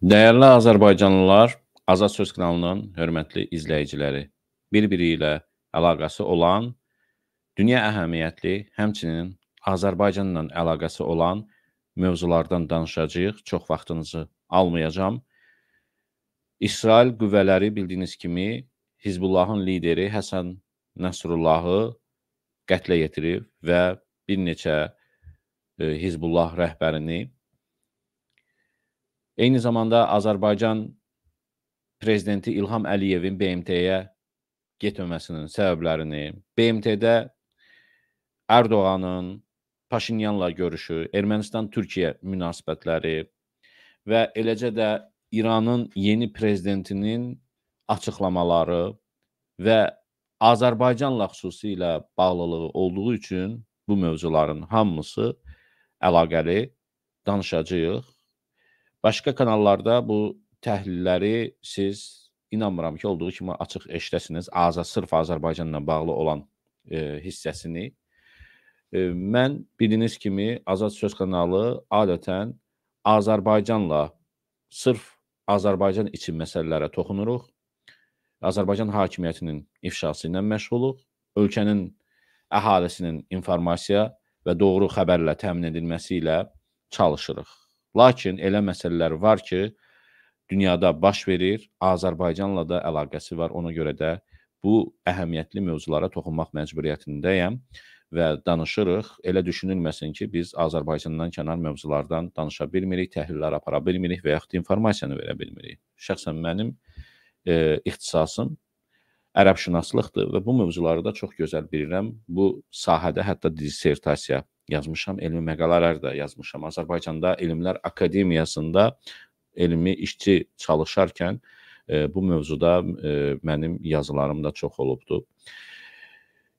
Dəyərli Azərbaycanlılar, Azad Söz kanalının hörmətli izləyiciləri, bir-biri ilə əlaqəsi olan, dünya əhəmiyyətli, həmçinin Azərbaycanla əlaqəsi olan mövzulardan danışacağıq. Çox vaxtınızı almayacağam. İsrail qüvvələri bildiyiniz kimi Hizbullahın lideri Həsən Nəsrullahı qətlə yetirib və bir neçə e, Hizbullah rəhbərini eyni zamanda Azərbaycan prezidenti İlham Əliyevin BMT-yə getməməsinin səbəblərini, BMT-də Ərdoğanın Paşinyanla görüşü, Ermənistan-Türkiyə münasibətləri və eləcə də İranın yeni prezidentinin açıqlamaları və Azərbaycanla xüsusilə bağlılığı olduğu üçün bu mövzuların hamısı əlaqəli danışacağıq. Başqa kanallarda bu təhlilləri siz inanmıram ki, olduğu kimi açıq eşidəsiniz. Azad sırf Azərbaycanla bağlı olan e, hissəsini. E, mən bildiyiniz kimi Azad Söz kanalı adətən Azərbaycanla sırf Azərbaycan için məsələlərə toxunuruq. Azərbaycan hakimiyyətinin ifşası ilə məşğuluq. Ölkənin əhalisinin informasiya və doğru xəbərlə təmin edilməsi ilə çalışırıq. Lakin elə məsələlər var ki, dünyada baş verir, Azərbaycanla da əlaqəsi var. Ona görə də bu əhəmiyyətli mövzulara toxunmaq məcburiyyətindəyəm və danışırıq. Elə düşünülməsin ki, biz Azərbaycandan kənar mövzulardan danışa bilmirik, təhlillər apara bilmirik və yaxud informasiyanı verə bilmirik. Şəxsən mənim e, ixtisasım ərəbşünaslıqdır və bu mövzuları da çox gözəl bilirəm. Bu sahədə hətta dissertasiya yazmışam, elmi məqalələr də yazmışam. Azərbaycanda Elmlər Akademiyasında elmi işçi çalışarkən e, bu mövzuda e, mənim yazılarım da çox olubdu.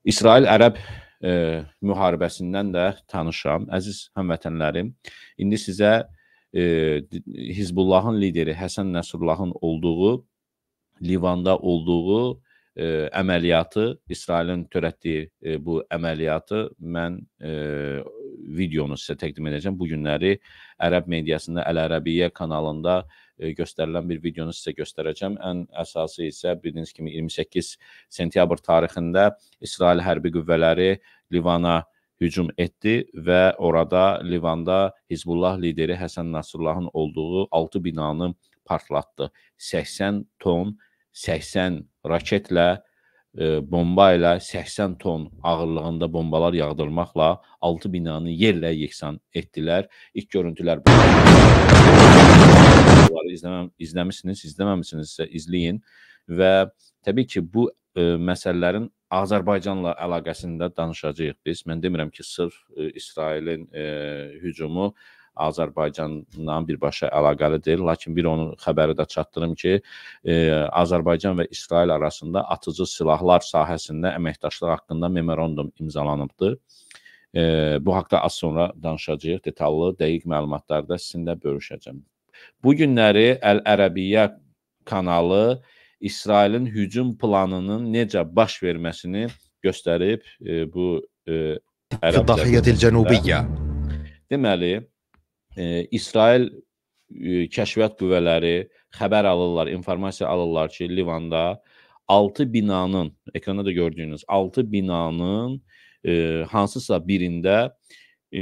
İsrail-Ərəb e, müharibəsindən də tanışam. Əziz həmvətənlərim, indi sizə e, Hizbullahın lideri Həsən Nəsrullahın olduğu Livanda olduğu e, əməliyyatı, İsrailin törətdiyi e, bu əməliyyatı mən e, videonu sizə təqdim edəcəm. Bu günləri ərəb mediasında Əl-Ərəbiyyə kanalında e, göstərilən bir videonu sizə göstərəcəm. Ən əsası isə bildiyiniz kimi 28 sentyabr tarixində İsrail hərbi qüvvələri Livana hücum etdi və orada Livanda Hizbullah lideri Həsən Nasrullahın olduğu 6 binanı partlatdı. 80 ton 80 raketlə, e, bomba ilə 80 ton ağırlığında bombalar yağdırmaqla 6 binanı yerlə yeksan etdilər. İlk görüntülər izləməm, izləmisiniz, izləməmisinizsə izləyin və təbii ki, bu e, məsələlərin Azərbaycanla əlaqəsində danışacağıq biz. Mən demirəm ki, sırf e, İsrailin e, hücumu Azərbaycanla birbaşa əlaqəlidir. Lakin bir onun xəbəri də çatdırım ki, e, Azərbaycan və İsrail arasında atıcı silahlar sahəsində əməkdaşlıq haqqında memorandum imzalanıbdır. E, bu haqqda az sonra danışacağıq. Detallı, dəqiq məlumatları da sizinlə bölüşəcəm. Bu günləri Əl-Ərəbiyyə kanalı İsrailin hücum planının necə baş verməsini göstərib e, bu e, Ərəb Deməli, e, İsrail e, kəşfiyyat qüvvələri xəbər alırlar, informasiya alırlar ki, Livanda 6 binanın, ekranda da gördüyünüz 6 binanın e, hansısa birində e,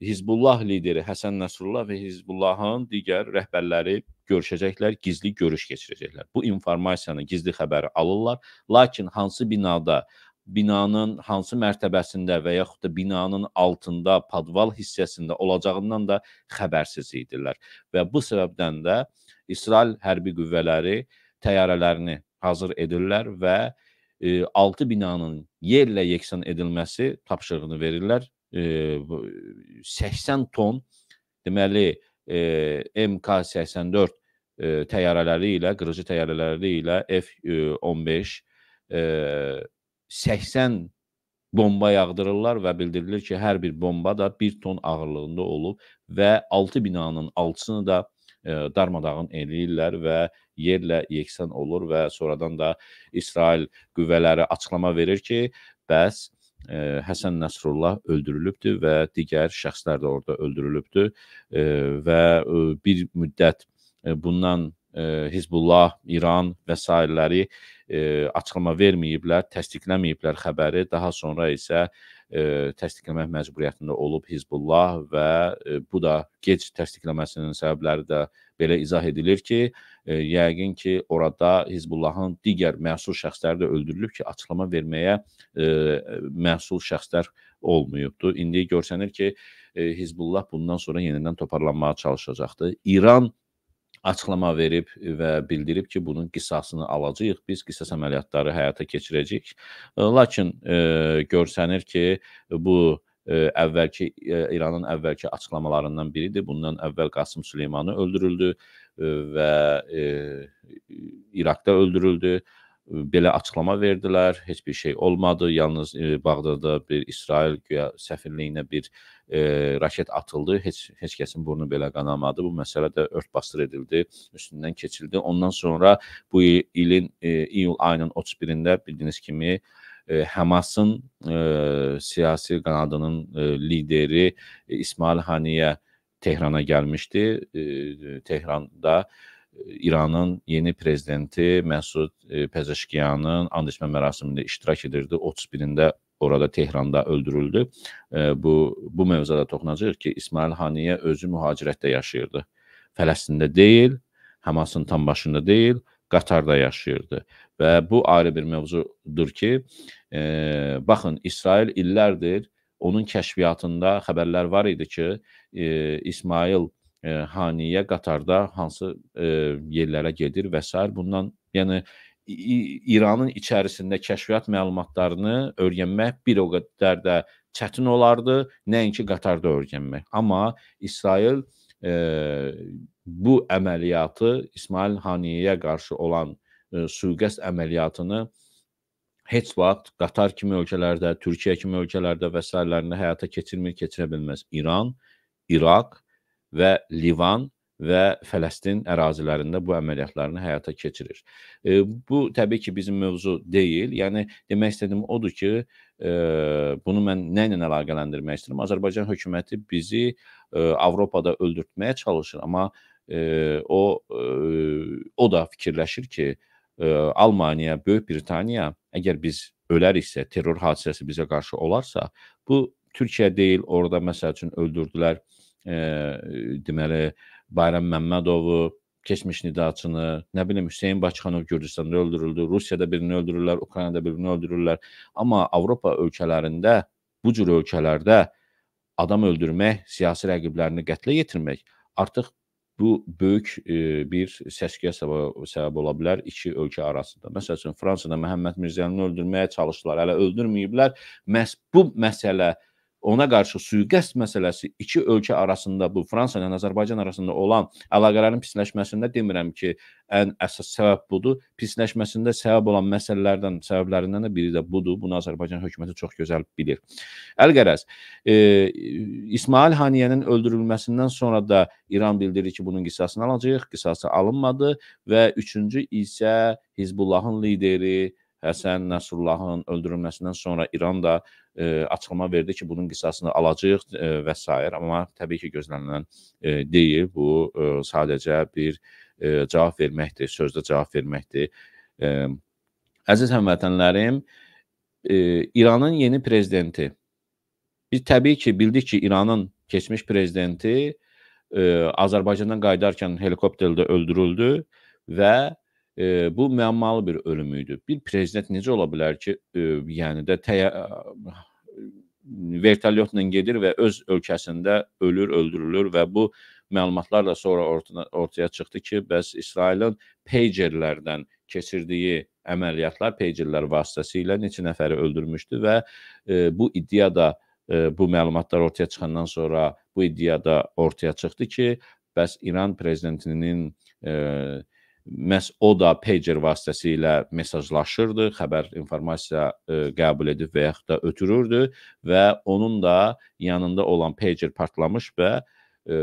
Hizbullah lideri Həsən Nəsrullah və Hizbullahın digər rəhbərləri görüşəcəklər, gizli görüş keçirəcəklər. Bu informasiyanı, gizli xəbəri alırlar, lakin hansı binada binanın hansı mərtəbəsində və yaxud da binanın altında, padval hissəsində olacağından da xəbərsiz idilər. Və bu səbəbdən də İsrail hərbi qüvvələri təyyarələrini hazır edirlər və e, 6 binanın yerlə yeksan edilməsi tapşırığını verirlər. E, 80 ton deməli e, MK84 e, təyyarələri ilə, qırıcı təyyarələri ilə F-15 e, 80 bomba yağdırırlar və bildirilir ki, hər bir bomba da 1 ton ağırlığında olub və 6 binanın altısını da e, darmadağın eləyirlər və yerlə yeksan olur və sonradan da İsrail qüvvələri açıqlama verir ki, bəs e, Həsən Nəsrullah öldürülübdür və digər şəxslər də orada öldürülübdür e, və e, bir müddət bundan Hizbullah, İran və sairələri açıqlama verməyiblər, təsdiqləməyiblər xəbəri. Daha sonra isə təsdiqləmək məcburiyyətində olub Hizbullah və bu da gec təsdiqləməsinin səbəbləri də belə izah edilir ki, yəqin ki, orada Hizbullahın digər məsul şəxsləri də öldürülüb ki, açıqlama verməyə məsul şəxslər olmayıbdı. İndi görsənir ki, Hizbullah bundan sonra yenidən toparlanmağa çalışacaqdır. İran açıqlama verib və bildirib ki, bunun qisasını alacağıq. Biz qisas əməliyyatları həyata keçirəcəyik. Lakin e, görsənir ki, bu e, əvvəlki e, İranın əvvəlki açıqlamalarından biridir. Bundan əvvəl Qasım Süleymanı öldürüldü e, və e, İraqda öldürüldü. E, belə açıqlama verdilər. Heç bir şey olmadı. Yalnız e, Bağdadda bir İsrail güya səfirliyinə bir e, raket atıldı. Heç heç kəsin burnu belə qanamadı. Bu məsələ də ört-basdır edildi, üstündən keçildi. Ondan sonra bu ilin e, iyul ayının 31-də bildiyiniz kimi e, Həmasın e, siyasi qanadının e, lideri e, İsmail Haniyə Tehrana gəlmişdi. E, Tehranda İranın yeni prezidenti Məsud e, Pezeşkiyanın and içmə mərasimində iştirak edirdi. 31-də orada Tehranda öldürüldü. E, bu bu mövzuda toxunacağıq ki, İsmail Haniyə özü mühacirətdə yaşayırdı. Fələstində deyil, Həmasın tam başında deyil, Qatarda yaşayırdı. Və bu ayrı bir mövzudur ki, e, baxın İsrail illərdir onun kəşfiyyatında xəbərlər var idi ki, e, İsmail e, Haniyə Qatarda hansı e, yerlərə gedir və s. bundan yəni İranın içərisində kəşfiyyat məlumatlarını öyrənmək bir o qədər də çətin olardı, nəinki Qatarda öyrənmək. Amma İsrail e, bu əməliyyatı İsmail Haniyəyə qarşı olan e, sui-qəsd əməliyyatını heç vaxt Qatar kimi ölkələrdə, Türkiyə kimi ölkələrdə və sairələrində həyata keçirmir, keçirə bilməz. İran, İraq və Livan və Fələstin ərazilərində bu əməliyyatlarını həyata keçirir. E, bu təbii ki, bizim mövzu deyil. Yəni demək istədiyim odur ki, e, bunu mən nə ilə əlaqələndirmək istəyirəm? Azərbaycan hökuməti bizi e, Avropada öldürtməyə çalışır, amma e, o e, o da fikirləşir ki, e, Almaniya, Böyük Britaniya əgər biz öləriksə, terror hadisəsi bizə qarşı olarsa, bu Türkiyə deyil, orada məsəl üçün öldürdülər e, deməli Bayram Məmmədovu, keçmiş nidaçını, nə bilim Hüseyn Bakıxanov Gürcüstanda öldürüldü, Rusiyada birini öldürürlər, Ukraynada birini öldürürlər. Amma Avropa ölkələrində, bu cür ölkələrdə adam öldürmək, siyasi rəqiblərini qətlə yetirmək artıq bu böyük e, bir səsküyə səbəb, səbəb ola bilər iki ölkə arasında. Məsələn, Fransada Məhəmməd Mirzəlini öldürməyə çalışdılar, hələ öldürməyiblər. Məhz bu məsələ ona qarşı sui-qəsd məsələsi iki ölkə arasında bu Fransa ilə Azərbaycan arasında olan əlaqələrin pisləşməsində demirəm ki, ən əsas səbəb budur. Pisləşməsində səbəb olan məsələlərdən, səbəblərindən də biri də budur. Bunu Azərbaycan hökuməti çox gözəl bilir. Əlqərəz, e, İsmail Haniyənin öldürülməsindən sonra da İran bildirir ki, bunun qisasını alacağıq. Qisası alınmadı və üçüncü isə Hizbullahın lideri Həsən Nəsrullahın öldürülməsindən sonra İran da e, açıqlama verdi ki, bunun qisasını alacağıq e, və s. amma təbii ki, gözlənilən e, deyil. Bu e, sadəcə bir e, cavab verməkdir, sözdə cavab verməkdir. E, əziz həmvətənlərim, e, İranın yeni prezidenti biz təbii ki, bildik ki, İranın keçmiş prezidenti e, Azərbaycandan qayıdarkən helikopterdə öldürüldü və e, bu müəmmalı bir ölüm idi. Bir prezident necə ola bilər ki, e, yəni də təyə vertolyotla gedir və öz ölkəsində ölür, öldürülür və bu məlumatlar da sonra ortaya, ortaya çıxdı ki, bəs İsrailin pagerlərdən keçirdiyi əməliyyatlar pagerlər vasitəsilə neçə nəfəri öldürmüşdü və e, bu iddia da e, bu məlumatlar ortaya çıxandan sonra bu iddia da ortaya çıxdı ki, bəs İran prezidentinin e, məhz o da pager vasitəsilə mesajlaşırdı, xəbər informasiya ə, e, qəbul edib və yaxud da ötürürdü və onun da yanında olan pager partlamış və ə, e,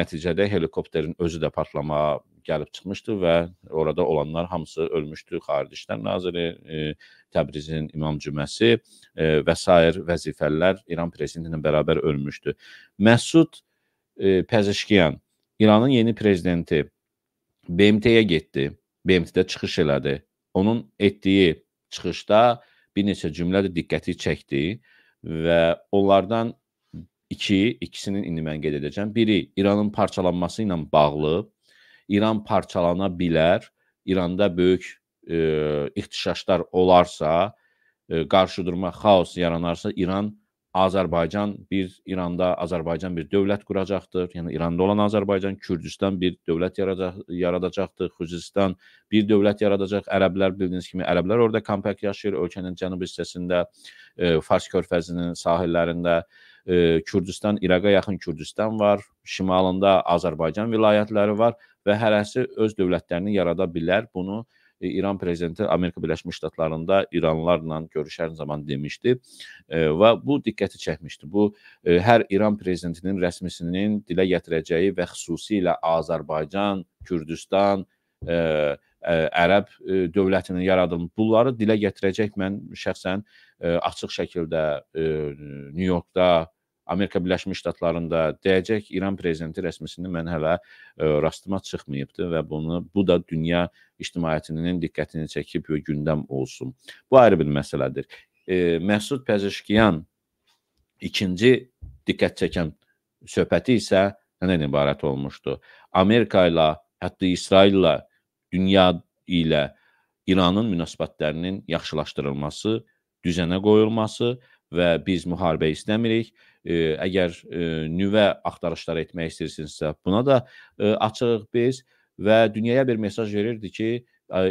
nəticədə helikopterin özü də partlamağa gəlib çıxmışdı və orada olanlar hamısı ölmüşdü. Xarici İşlər naziri, ə, e, Təbrizin İmam Cüməsi ə, və sair vəzifəlilər İran prezidenti ilə bərabər ölmüşdü. Məsud ə, Pəzeşkiyan İranın yeni prezidenti BMT-yə getdi. BMT-də çıxış elədi. Onun etdiyi çıxışda bir neçə cümlə də diqqəti çəkdi və onlardan iki, ikisinin indi mən qeyd edəcəm. Biri İranın parçalanması ilə bağlı. İran parçalana bilər. İranda böyük e, ixtişaşlar olarsa, e, qarşıdurma, xaos yaranarsa İran Azərbaycan bir İranda Azərbaycan bir dövlət quracaqdır. Yəni İranda olan Azərbaycan, Kürdistan bir dövlət yaradacaq, yaradacaqdır. Xuzistan bir dövlət yaradacaq. Ərəblər bildiyiniz kimi ərəblər orada kompakt yaşayır. Ölkənin cənub hissəsində, e, Fars körfəzinin sahillərində e, Kürdistan, İraqa yaxın Kürdistan var. Şimalında Azərbaycan vilayətləri var və hərəsi öz dövlətlərini yarada bilər. Bunu İran prezidenti Amerika Birləşmiş Ştatlarında İranlılarla görüşən zaman demişdi e, və bu diqqəti çəkmişdi. Bu e, hər İran prezidentinin rəsmisinin dilə gətirəcəyi və xüsusilə Azərbaycan, Kürdistan, ərəb dövlətinin yaradılması bunları dilə gətirəcək mən şəxsən açıq şəkildə Nyu Yorkda Amerika Birləşmiş Ştatlarında deyəcək İran prezidenti rəsmisini mən hələ ə, e, rastıma çıxmayıbdı və bunu bu da dünya ictimaiyyətinin diqqətini çəkib və gündəm olsun. Bu ayrı bir məsələdir. E, Məsud Pəzeşkiyan ikinci diqqət çəkən söhbəti isə nədən ibarət olmuşdu? Amerika ilə, hətta İsrail ilə, dünya ilə İranın münasibətlərinin yaxşılaşdırılması, düzənə qoyulması və biz müharibə istəmirik əgər nüvə axtarışları etmək istəyirsinizsə, buna da açığıq biz və dünyaya bir mesaj verirdi ki,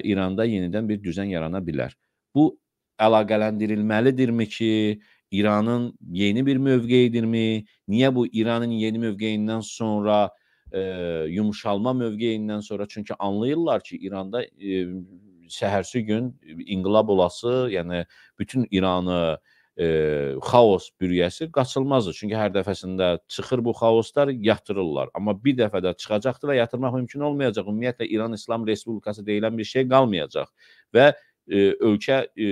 İranda yenidən bir düzən yarana bilər. Bu əlaqələndirilməlidirmi ki, İranın yeni bir mövqeyidirmi? Niyə bu İranın yeni mövqeyindən sonra e, yumşalma mövqeyindən sonra çünki anlayırlar ki, İranda e, səhərsi gün inqilab olası, yəni bütün İranı e, xaos bürüyəsi qaçılmazdır. Çünki hər dəfəsində çıxır bu xaoslar, yatırırlar. Amma bir dəfə də çıxacaqdır və yatırmaq mümkün olmayacaq. Ümumiyyətlə İran İslam Respublikası deyilən bir şey qalmayacaq və e, ölkə e,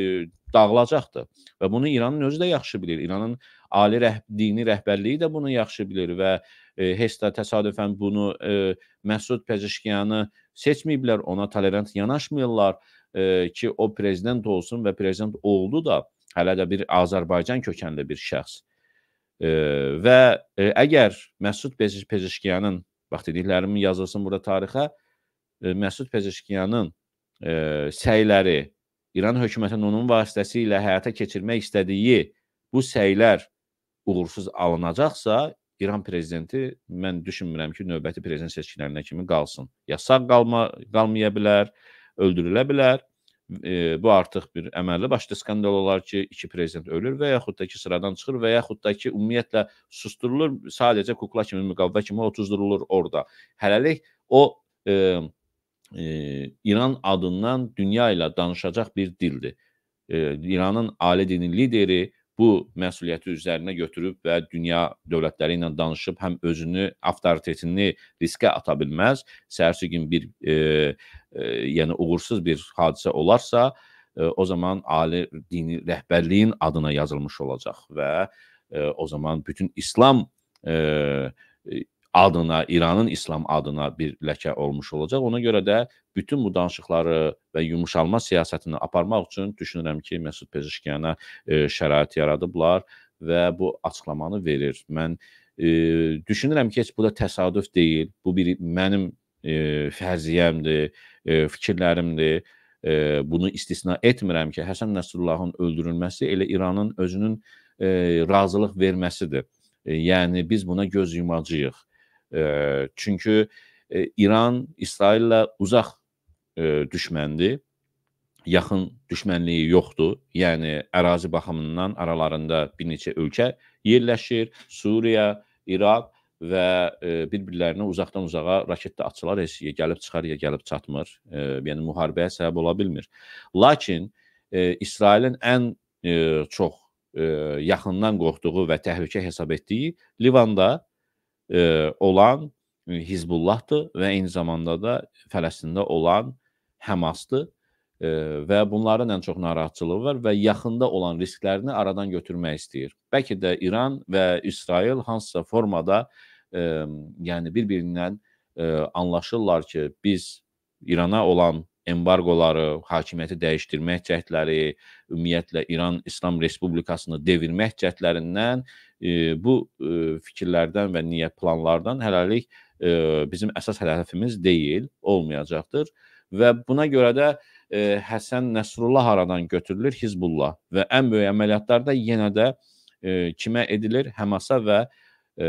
dağılacaqdır. Və bunu İranın özü də yaxşı bilir. İranın ali rəh dini rəhbərliyi də bunu yaxşı bilir və e, heç də təsadüfən bunu e, Məsud Pezeşkiyanı seçməyiblər, ona tolerant yanaşmırlar e, ki, o prezident olsun və prezident oldu da hələ də bir Azərbaycan kökənli bir şəxs. E, və e, əgər Məsud Pezeşkiyanın bax dediklərimin yazılsın burada tarixə, e, Məsud Pezeşkiyanın e, səyləri İran hökumətinin onun vasitəsilə həyata keçirmək istədiyi bu səylər uğursuz alınacaqsa, İran prezidenti mən düşünmürəm ki, növbəti prezident seçkilərinə kimi qalsın. Ya sağ qalma qalmaya bilər, öldürülə bilər e, bu artıq bir əməlli başlı skandal olar ki, iki prezident ölür və yaxud da ki, sıradan çıxır və yaxud da ki, ümumiyyətlə susdurulur, sadəcə kukla kimi, müqavva kimi otuzdurulur orada. Hələlik o e, e, İran adından dünya ilə danışacaq bir dildir. E, İranın ali dinin lideri bu məsuliyyəti üzərinə götürüb və dünya dövlətləri ilə danışıb həm özünü, avtoritetini riskə ata bilməz. Səhərsi gün bir e, e, yəni uğursuz bir hadisə olarsa, e, o zaman ali dini rəhbərliyin adına yazılmış olacaq və e, o zaman bütün İslam e, adına, İranın İslam adına bir ləkə olmuş olacaq. Ona görə də bütün bu danışıqları və yumuşalma siyasətini aparmaq üçün düşünürəm ki, Məsud Pezeşkiyana e, şərait yaradıblar və bu açıqlamanı verir. Mən e, düşünürəm ki, heç bu da təsadüf deyil. Bu bir mənim e, fərziyyəmdir, e, fikirlərimdir. E, bunu istisna etmirəm ki, Həsən Nəsrullahın öldürülməsi elə İranın özünün e, razılıq verməsidir. E, yəni biz buna göz yumacağıq. Çünki e, İran İsraillə uzaq e, düşməndir. Yaxın düşmənliyi yoxdur. Yəni ərazi baxımından aralarında bir neçə ölkə yerləşir. Suriya, İraq və e, bir-birlərinə uzaqdan uzağa raketdə açılar heç ya gəlib çıxar ya gəlib çatmır. Yəni müharibəyə səbəb ola bilmir. Lakin İsrailin ən çox yaxından qorxduğu və təhlükə hesab etdiyi Livanda e, olan Hizbullahdır və eyni zamanda da Fələstində olan Həmasdır e, və bunların ən çox narahatçılığı var və yaxında olan risklərini aradan götürmək istəyir. Bəlkə də İran və İsrail hansısa formada e, yəni bir-birindən e, anlaşırlar ki, biz İrana olan embargoları, hakimiyyəti dəyişdirmək cəhdləri, ümumiyyətlə İran İslam Respublikasını devirmək cəhdlərindən bu fikirlərdən və niyyət planlardan hələlik bizim əsas hədəfimiz deyil, olmayacaqdır və buna görə də Həsən Nəsrullah aradan götürülür Hizbullah və ən böyük əməliyyatlarda yenə də kimə edilir? Həmasa və e,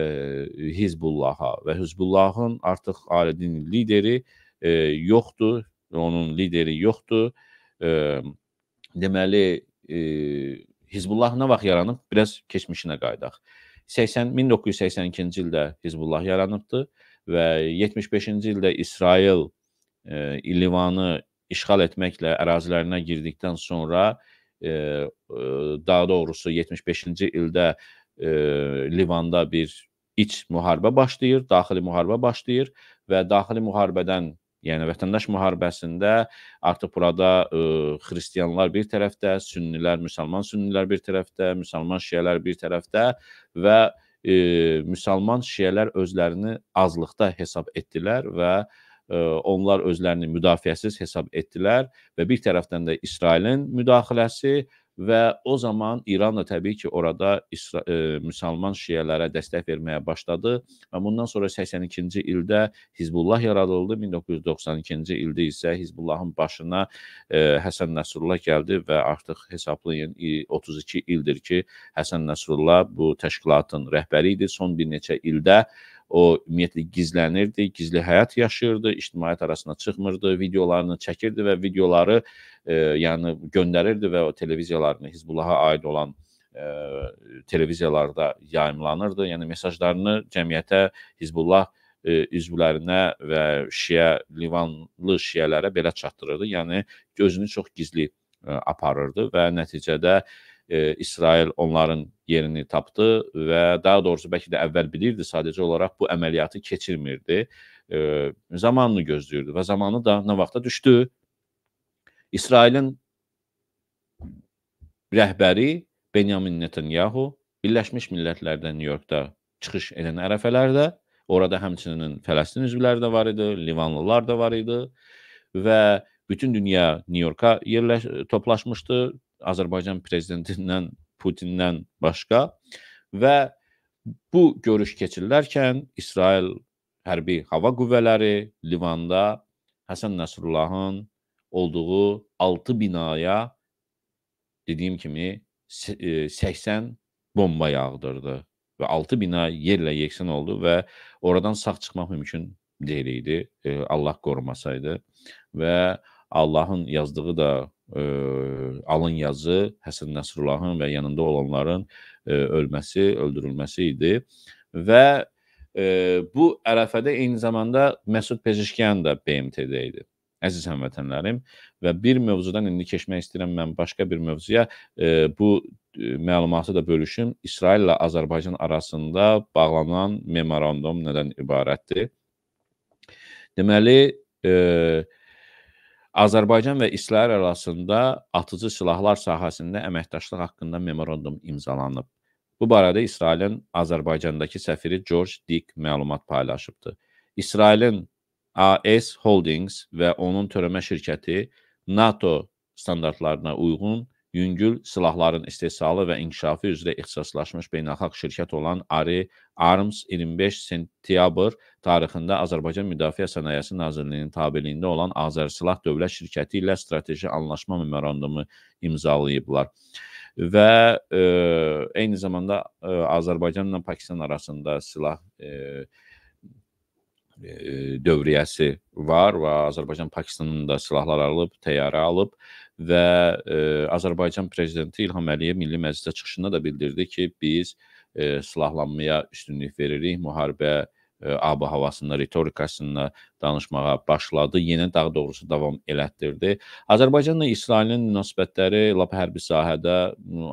Hizbullaha və Hizbullahın artıq ali din lideri e, yoxdur onun lideri yoxdur. E, deməli, e, Hizbullah nə vaxt yaranıb? Biraz keçmişinə qayıdaq. 80 1982-ci ildə Hizbullah yaranıbdı və 75-ci ildə İsrail e, Livanı işğal etməklə ərazilərinə girdikdən sonra e, e, daha doğrusu 75-ci ildə e, Livanda bir iç müharibə başlayır, daxili müharibə başlayır və daxili müharibədən Yəni vətəndaş müharibəsində artıq burada ə, xristianlar bir tərəfdə, sünnilər, müsəlman sünnilər bir tərəfdə, müsəlman şiələr bir tərəfdə və ə, müsəlman şiələr özlərini azlıqda hesab etdilər və ə, onlar özlərini müdafiəsiz hesab etdilər və bir tərəfdən də İsrailin müdaxiləsi və o zaman İran da təbii ki, orada İsra e, müsəlman şiələrə dəstək verməyə başladı və bundan sonra 82-ci ildə Hizbullah yaradıldı. 1992-ci ildə isə Hizbullahın başına e, Həsən Nəsrullah gəldi və artıq hesablayın 32 ildir ki, Həsən Nəsrullah bu təşkilatın rəhbəri idi. Son bir neçə ildə o ümumiyyətlə gizlənirdi, gizli həyat yaşayırdı, ictimaiyyət arasına çıxmırdı, videolarını çəkirdi və videoları e, yəni göndərirdi və o televiziyalarını Hizbullaha aid olan e, televiziyalarda yayımlanırdı. Yəni mesajlarını cəmiyyətə Hizbullah e, üzvlərinə və şiə Livanlı şiələrə belə çatdırırdı. Yəni gözünü çox gizli e, aparırdı və nəticədə e, İsrail onların yerini tapdı və daha doğrusu bəlkə də əvvəl bilirdi, sadəcə olaraq bu əməliyyatı keçirmirdi. E, zamanını gözləyirdi və zamanı da nə vaxta düşdü? İsrailin rəhbəri Benyamin Netanyahu Birləşmiş Millətlərdə Nyu-Yorkda çıxış edən ərəfələrdə, orada həmçinin Fələstin üzvləri də var idi, Livanlılar da var idi və bütün dünya Nyu-Yorka yerləş toplaşmışdı. Azərbaycan prezidentindən, Putindən başqa və bu görüş keçirilərkən İsrail hərbi hava qüvvələri Livanda Həsən Nəsrullahın olduğu 6 binaya dediyim kimi 80 e, bomba yağdırdı və 6 bina yerlə yeksan oldu və oradan sağ çıxmaq mümkün deyil idi. E, Allah qorumasaydı və Allahın yazdığı da ə, alın yazı Həsən Nəsrullahın və yanında olanların ə, ölməsi, öldürülməsi idi və ə, bu ərəfədə eyni zamanda Məsud Pezeşkiyan da BMT-də idi. Əziz həmvətənlərim və bir mövzudan indi keçmək istəyirəm mən başqa bir mövzuya. E, bu e, məlumatı da bölüşüm. İsraillə Azərbaycan arasında bağlanan memorandum nədən ibarətdir? Deməli, e, Azərbaycan və İsrail arasında atıcı silahlar sahəsində əməkdaşlıq haqqında memorandum imzalanıb. Bu barədə İsrailin Azərbaycandakı səfiri George Dick məlumat paylaşıbdı. İsrailin AS Holdings və onun törəmə şirkəti NATO standartlarına uyğun yüngül silahların istehsalı və inkişafı üzrə ixtisaslaşmış beynəlxalq şirkət olan ARI Arms 25 sentyabr tarixində Azərbaycan Müdafiə Sənayesi Nazirliyinin tabeliyində olan Azərsilah Dövlət Şirkəti ilə strateji anlaşma memorandumu imzalayıblar. Və e, eyni zamanda e, Azərbaycanla Pakistan arasında silah e, dövriyyəsi var və Azərbaycan Pakistanın da silahlar alıb, təyyarə alıb və e, Azərbaycan prezidenti İlham Əliyev Milli Məclisə çıxışında da bildirdi ki, biz e, silahlanmaya üstünlük veririk, müharibə ab havasında, ritorikasında danışmağa başladı. Yenə daha doğrusu davam elətdirdi. Azərbaycanla İsrailin münasibətləri lap hərbi sahədə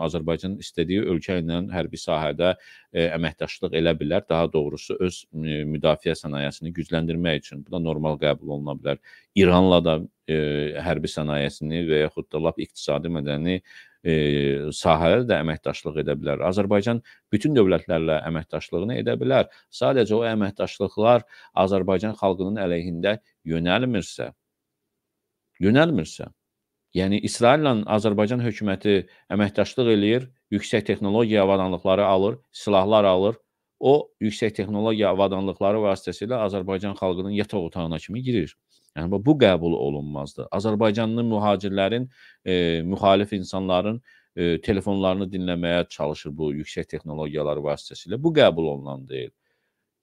Azərbaycan istədiyi ölkə ilə hərbi sahədə əməkdaşlıq elə bilər. Daha doğrusu öz müdafiə sənayesini gücləndirmək üçün. Bu da normal qəbul oluna bilər. İranla da e, hərbi sənayesini və yaxud da lap iqtisadi, mədəni e, sahələrdə də əməkdaşlıq edə bilər. Azərbaycan bütün dövlətlərlə əməkdaşlığını edə bilər. Sadəcə o əməkdaşlıqlar Azərbaycan xalqının əleyhində yönəlmirsə, yönəlmirsə, yəni İsraillə Azərbaycan hökuməti əməkdaşlıq eləyir, yüksək texnologiya avadanlıqları alır, silahlar alır, o yüksək texnologiya avadanlıqları vasitəsilə Azərbaycan xalqının yataq otağına kimi girir. Yəni bu qəbul olunmazdır. Azərbaycanlı mühacirlərin, e, müxalif insanların e, telefonlarını dinləməyə çalışır bu yüksək texnologiyalar vasitəsilə. Bu qəbul olunan deyil.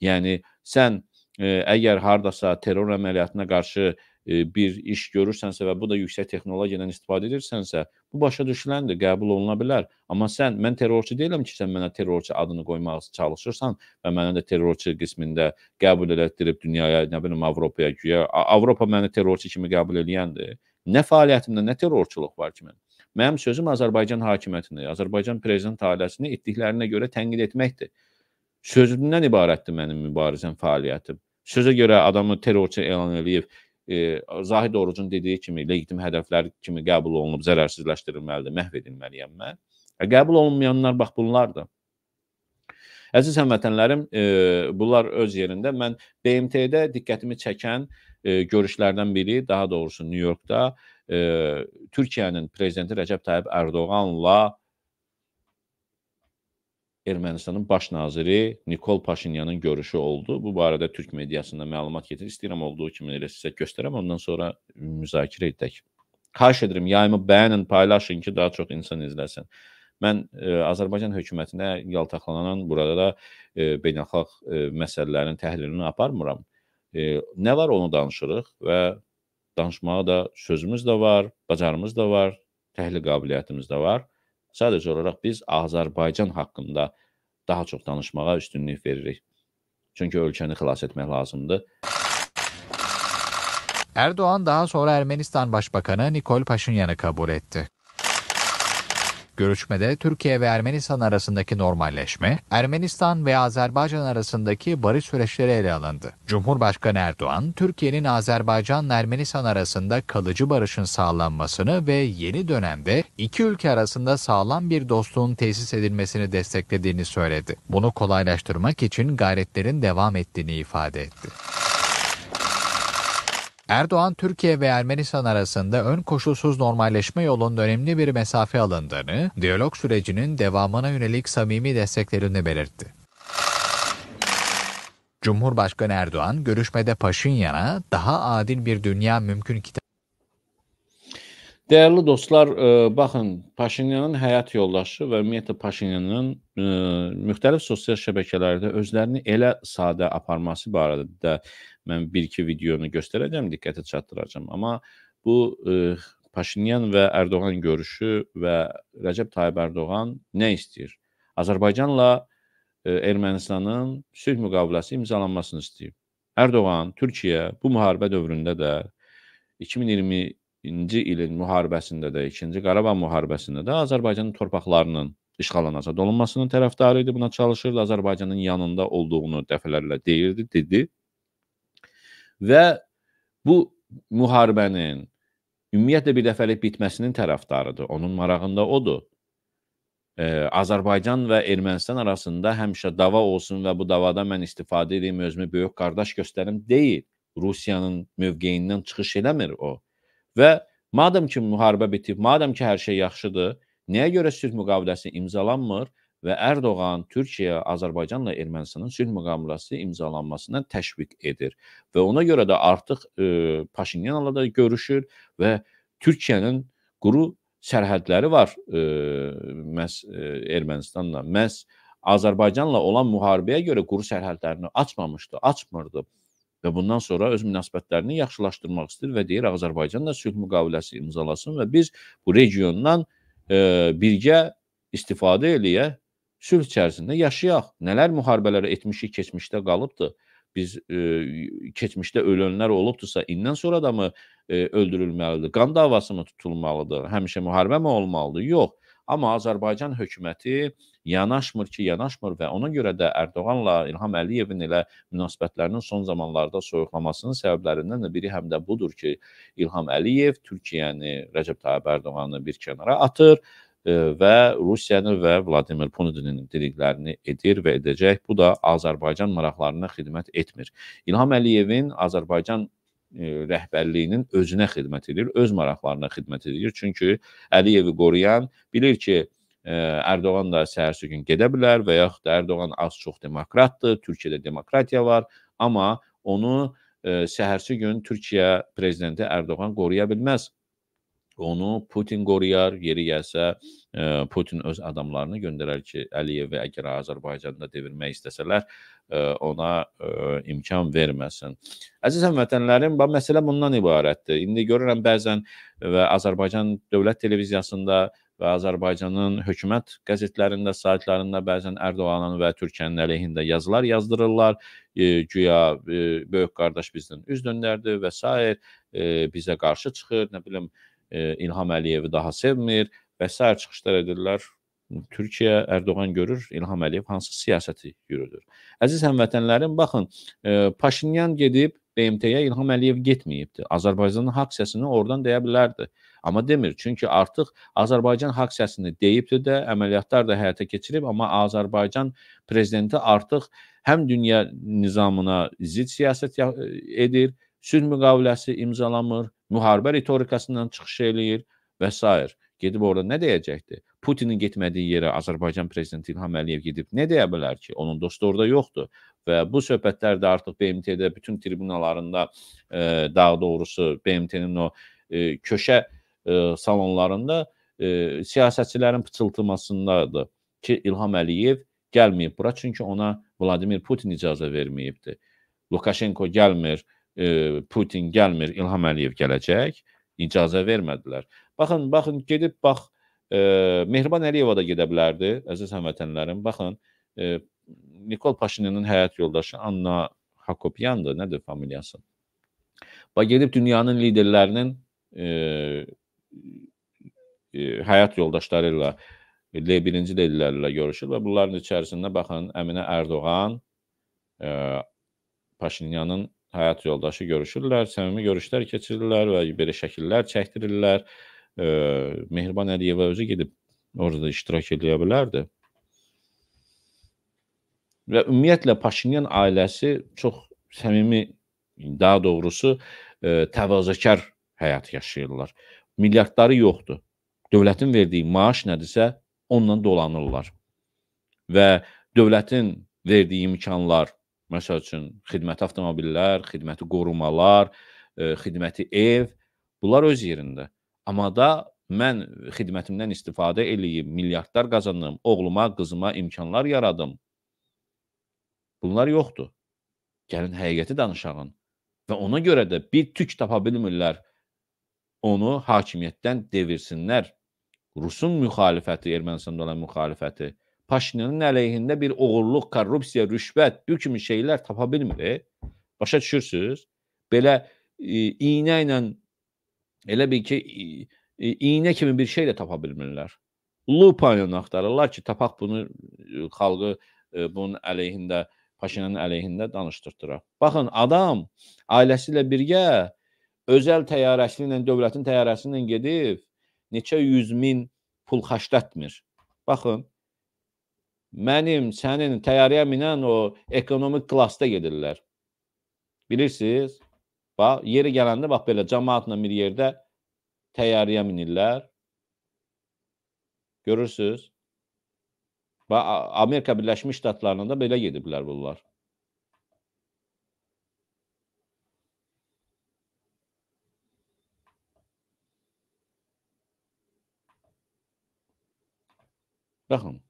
Yəni sən e, əgər hardasa terror əməliyyatına qarşı bir iş görürsənsə və bu da yüksək texnologiyadan istifadə edirsənsə, bu başa düşüləndir, qəbul oluna bilər. Amma sən mən terrorçu deyiləm ki, sən mənə terrorçu adını qoymağa çalışırsan və mənə də terrorçu qismində qəbul elətdirib dünyaya, nə bilim Avropaya güya Avropa məni terrorçu kimi qəbul eləyəndir. Nə fəaliyyətimdə nə terrorçuluq var ki mən? Mənim sözüm Azərbaycan hakimiyyətini, Azərbaycan prezident ailəsini etdiklərinə görə tənqid etməkdir. Sözümdən ibarətdir mənim mübarizəm fəaliyyətim. Sözə görə adamı terrorçu elan eləyib, e, Zahid Orucun dediyi kimi legitim hədəflər kimi qəbul olunub zərərsizləşdirilməlidir, məhv edilməliyəm mən. E, qəbul olunmayanlar bax bunlardır. Əziz həmvətənlərim, e, bunlar öz yerində. Mən BMT-də diqqətimi çəkən e, görüşlərdən biri, daha doğrusu New Yorkda e, Türkiyənin prezidenti Rəcəb Tayyib Ərdoğanla Ermənistanın baş naziri Nikol Paşinyanın görüşü oldu. Bu barədə Türk mediasında məlumat gətirir. İstəyirəm olduğu kimi elə sizə göstərəm, ondan sonra müzakirə edək. Xahiş edirəm, yayımı bəyənin, paylaşın ki, daha çox insan izləsin. Mən e, Azərbaycan hökumətinə yaltaqlanan burada da e, beynəlxalq e, məsələlərin təhlilini aparmıram. E, nə var onu danışırıq və danışmağa da sözümüz də var, bacarımız da var, təhlil qabiliyyətimiz də var. Sadəcə olaraq biz Azərbaycan haqqında daha çox danışmağa üstünlük veririk. Çünki ölkəni xilas etmək lazımdır. Erdoğan daha sonra Ermenistan Başbakanı Nikol Paşinyan'ı kabul etti. Görüşmede Türkiye ve Ermenistan arasındaki normalleşme, Ermenistan ve Azerbaycan arasındaki barış süreçleri ele alındı. Cumhurbaşkanı Erdoğan, Türkiye'nin Azerbaycan-Ermenistan arasında kalıcı barışın sağlanmasını ve yeni dönemde iki ülke arasında sağlam bir dostluğun tesis edilmesini desteklediğini söyledi. Bunu kolaylaştırmak için gayretlerin devam ettiğini ifade etti. Erdoğan, Türkiye ve Ermenistan arasında ön koşulsuz normalleşme yolunda önemli bir mesafe alındığını, diyalog sürecinin devamına yönelik samimi desteklerini belirtti. Cumhurbaşkanı Erdoğan, görüşmede Paşinyan'a daha adil bir dünya mümkün kitap Dəyərli dostlar, e, baxın, Paşinyanın həyat yoldaşı və ümumiyyətlə Paşinyanın e, müxtəlif sosial şəbəkələrdə özlərini elə sadə aparması barədə də mən bir-iki videonu göstərəcəm, diqqətə çatdıracağam. Amma bu e, Paşinyan və Ərdoğan görüşü və Rəcəb Tayyib Ərdoğan nə istəyir? Azərbaycanla e, Ermənistanın sülh müqaviləsi imzalanmasını istəyir. Ərdoğan Türkiyə bu müharibə dövründə də 2020-ci ilin müharibəsində də, 2-ci Qarabağ müharibəsində də Azərbaycanın torpaqlarının işğaldan azad olunmasının tərəfdarı idi, buna çalışırdı. Azərbaycanın yanında olduğunu dəfələrlə deyirdi, dedi. Və bu müharibənin ümumiyyətlə bir dəfəlik bitməsinin tərəfdarıdır. Onun marağında odur. Ee, Azərbaycan və Ermənistan arasında həmişə dava olsun və bu davada mən istifadə edeyim, özümü böyük qardaş göstərim deyil. Rusiyanın mövqeyindən çıxış eləmir o. Və madam ki müharibə bitib, madam ki hər şey yaxşıdır, nəyə görə sülh müqaviləsi imzalanmır? Və Ərdoğan Türkiyə, Azərbaycanla Ermənistanın sülh müqaviləsi imzalanmasına təşviq edir. Və ona görə də artıq e, Paşinyanla da görüşür və Türkiyənin quru sərhədləri var e, məhz e, Ermənistanla. Məhz Azərbaycanla olan müharibəyə görə quru sərhədlərini açmamışdı, açmırdı. Və bundan sonra öz münasibətlərini yaxşılaşdırmaq istəyir və deyir Azərbaycanla sülh müqaviləsi imzalasın və biz bu regiondan e, birgə istifadə eləyə sülh içərisində yaşayaq. Nələr müharibələr etmişik, keçmişdə qalıbdı. Biz e, keçmişdə ölənlər olubdusa, indən sonra da mı e, öldürülməlidir? Qan davası mı tutulmalıdır? Həmişə müharibə mi olmalıdır? Yox. Amma Azərbaycan hökuməti yanaşmır ki, yanaşmır və ona görə də Ərdoğanla İlham Əliyevin elə münasibətlərinin son zamanlarda soyuqlamasının səbəblərindən də biri həm də budur ki, İlham Əliyev Türkiyəni, Rəcəb Tayyib Ərdoğanı bir kənara atır və Rusiyanı və Vladimir Putinin dediklərini edir və edəcək. Bu da Azərbaycan maraqlarına xidmət etmir. İlham Əliyevin Azərbaycan rəhbərliyinin özünə xidmət edir, öz maraqlarına xidmət edir. Çünki Əliyevi qoruyan bilir ki, Ərdoğan da səhərsi gün gedə bilər və yaxud da Ərdoğan az-çox demokratdır, Türkiyədə demokratiya var, amma onu səhərsi gün Türkiyə prezidenti Ərdoğan qoruya bilməz. Onu Putin qoruyar, yeri gəlsə Putin öz adamlarını göndərər ki, Əliyevi əgər Azərbaycanda devirmək istəsələr, ona imkan verməsin. Əziz həmvətənlərim, bax məsələ bundan ibarətdir. İndi görürəm bəzən və Azərbaycan Dövlət Televiziyasında və Azərbaycanın hökumət qəzetlərində, saytlarında bəzən Ərdoğanın və Türkiyənin əleyhində yazılar yazdırırlar. E, güya e, böyük qardaş bizdən üz döndərdi və s. E, bizə qarşı çıxır, nə bilim e, İlham Əliyevi daha sevmir və s. çıxışlar edirlər. Türkiyə Ərdoğan görür, İlham Əliyev hansı siyasəti yürüdür. Əziz həmvətənlərim, baxın, e, Paşinyan gedib BMT-yə İlham Əliyev getməyibdi. Azərbaycanın haqq səsini oradan deyə bilərdi. Amma demir, çünki artıq Azərbaycan haqq səsini deyibdi də, əməliyyatlar da həyata keçirib, amma Azərbaycan prezidenti artıq həm dünya nizamına zidd siyasət edir, sülh müqaviləsi imzalamır, müharibə ritorikasından çıxış eləyir və s. Gedib orada nə deyəcəkdir? Putinin getmədiyi yerə Azərbaycan prezidenti İlham Əliyev gedib nə deyə bilər ki? Onun dostu orada yoxdur. Və bu söhbətlər də artıq BMT-də bütün tribunalarında e, daha doğrusu BMT-nin o e, köşə e, salonlarında e, siyasətçilərin pıçıltımasındadır ki, İlham Əliyev gəlməyib bura çünki ona Vladimir Putin icazə verməyibdi. Lukashenko gəlmir, e, Putin gəlmir, İlham Əliyev gələcək. İcazə vermədilər. Baxın, baxın gedib bax e, Mehriban Əliyeva da gedə bilərdi, əziz həmvətənlərim. Baxın, e, Nikol Paşinyanın həyat yoldaşı Anna Hakopyandır, nədir familiyası? Bax gedib dünyanın liderlərinin e, e, həyat yoldaşları ilə L1-ci liderlərlə görüşür və bunların içərisində baxın Əminə Ərdoğan, e, Paşinyanın həyat yoldaşı görüşürlər, səmimi görüşlər keçirirlər və belə şəkillər çəkdirirlər. E, Mehriban Əliyeva özü gedib orada iştirak edə bilərdi. Və ümumiyyətlə Paşinyan ailəsi çox səmimi, daha doğrusu e, təvazökar həyat yaşayırlar. Milyardları yoxdur. Dövlətin verdiyi maaş nədirsə, onunla dolanırlar. Və dövlətin verdiyi imkanlar, Məsəl üçün xidməti avtomobillər, xidməti qorumalar, e, xidməti ev, bunlar öz yerində. Amma da mən xidmətimdən istifadə eləyib milyardlar qazanım, oğluma, qızıma imkanlar yaradım. Bunlar yoxdur. Gəlin həqiqəti danışağın. Və ona görə də bir tük tapa bilmirlər. Onu hakimiyyətdən devirsinlər. Rusun müxalifəti, Ermənistanda olan müxalifəti Paşinyanın əleyhində bir oğurluq, korrupsiya, rüşvət, bu kimi şeylər tapa bilmir. Başa düşürsüz? Belə e, iynə ilə elə bil ki, e, iynə kimi bir şey də tapa bilmirlər. Lupa ilə axtarırlar ki, tapaq bunu e, xalqı e, bunun əleyhində, Paşinyanın əleyhində danışdırdırar. Baxın, adam ailəsi ilə birgə özəl təyyarəsi ilə, dövlətin təyyarəsi ilə gedib neçə 100 min pul xərclətmir. Baxın, mənim, sənin təyyarəyə minən o ekonomik klassda gedirlər. Bilirsiniz? Bax, yeri gələndə bax belə cəmaatla bir yerdə təyyarəyə minirlər. Görürsüz? Bax, Amerika Birləşmiş Ştatlarında da belə gediblər bunlar. Baxın.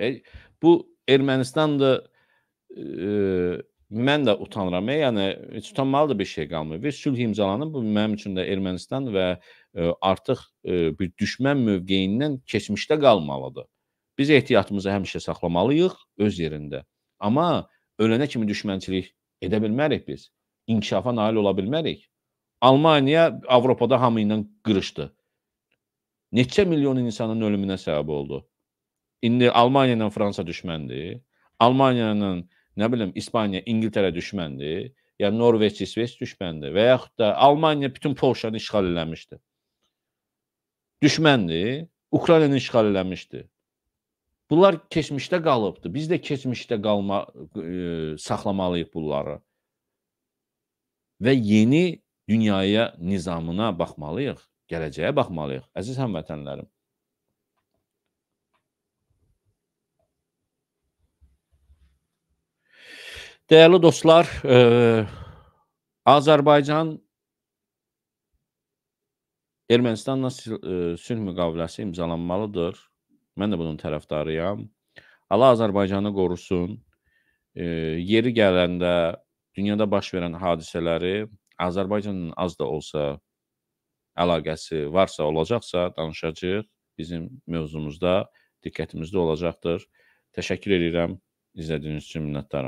E, bu Ermənistandır, e, mən də utanıram. E, yəni heç utanmalı da bir şey qalmır. Bir sülh imzalanıb. Bu mənim üçün də Ermənistan və e, artıq e, bir düşmən mövqeyindən keçmişdə qalmalıdır. Biz ehtiyatımızı həmişə saxlamalıyıq öz yerində. Amma ölənə kimi düşmənçilik edə bilmərik biz. İnkişafa nail ola bilmərik. Almaniya Avropada hamı ilə qırışdı. Neçə milyon insanın ölümünə səbəb oldu. İndi Almaniya ilə Fransa düşməndir. Almaniya ilə nə bilim İspaniya, İngiltərə düşməndir. Ya Norveç, İsveç düşməndir və yaxud da Almaniya bütün Polşanı işğal eləmişdi. Düşməndir. Ukraynanı işğal eləmişdi. Bunlar keçmişdə qalıbdı. Biz də keçmişdə qalma e, saxlamalıyıq bunları. Və yeni dünyaya nizamına baxmalıyıq, gələcəyə baxmalıyıq. Əziz həmvətənlərim. Dəyərli dostlar, e, Azərbaycan Ermənistanla sülh müqaviləsi imzalanmalıdır. Mən də bunun tərəfdarıyam. Allah Azərbaycanı qorusun. E, yeri gələndə dünyada baş verən hadisələri Azərbaycanın az da olsa əlaqəsi varsa, olacaqsa danışacağıq. Bizim mövzumuzda diqqətimizdə olacaqdır. Təşəkkür edirəm izlədiyiniz üçün minnətdaram.